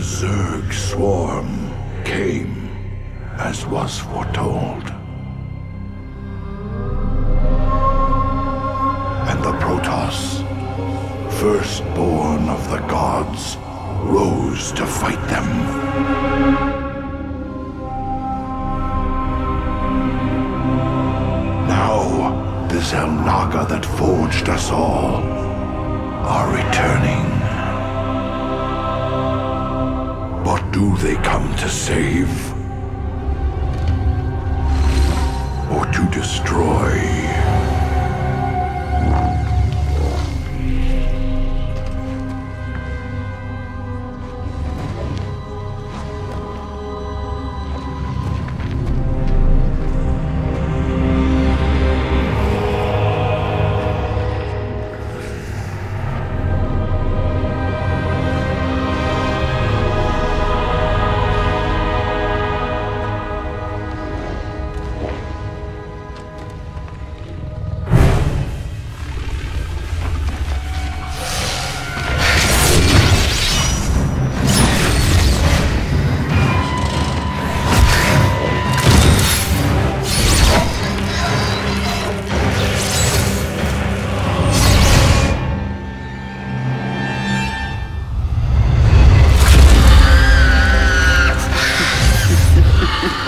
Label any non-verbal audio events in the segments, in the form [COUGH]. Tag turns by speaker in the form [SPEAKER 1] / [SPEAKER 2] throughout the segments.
[SPEAKER 1] The Zerg swarm came as was foretold. And the Protoss, firstborn of the gods, rose to fight them. Now, the Xel'Naga that forged us all are returning. Do they come to save? Or to destroy?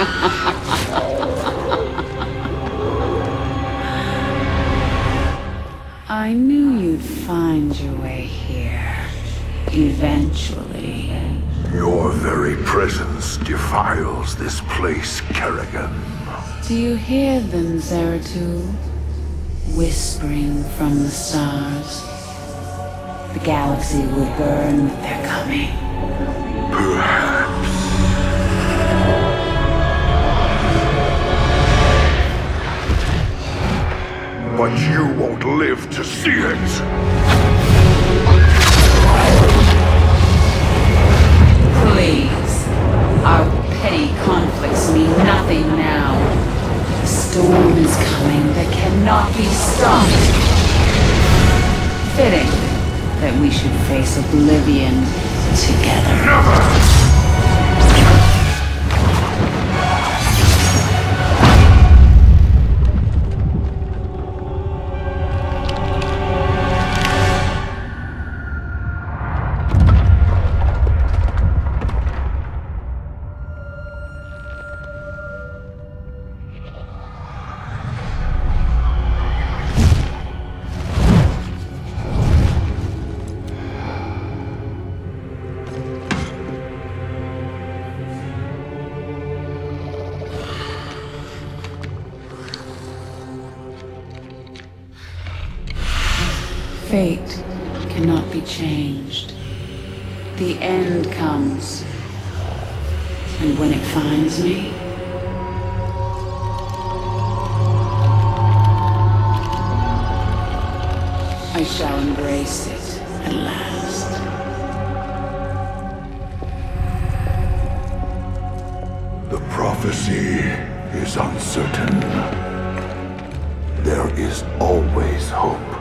[SPEAKER 1] [LAUGHS]
[SPEAKER 2] I knew you'd find your way here. Eventually.
[SPEAKER 1] Your very presence defiles this place, Kerrigan.
[SPEAKER 2] Do you hear them, Zeratul? Whispering from the stars. The galaxy will burn with their coming.
[SPEAKER 1] Perhaps. But you won't live to see it.
[SPEAKER 2] Please. Our petty conflicts mean nothing now. The storm is coming that cannot be stopped. Fitting that we should face oblivion together.
[SPEAKER 1] Never!
[SPEAKER 2] Fate cannot be changed. The end comes. And when it finds me, I shall embrace it at last.
[SPEAKER 1] The prophecy is uncertain. There is always hope.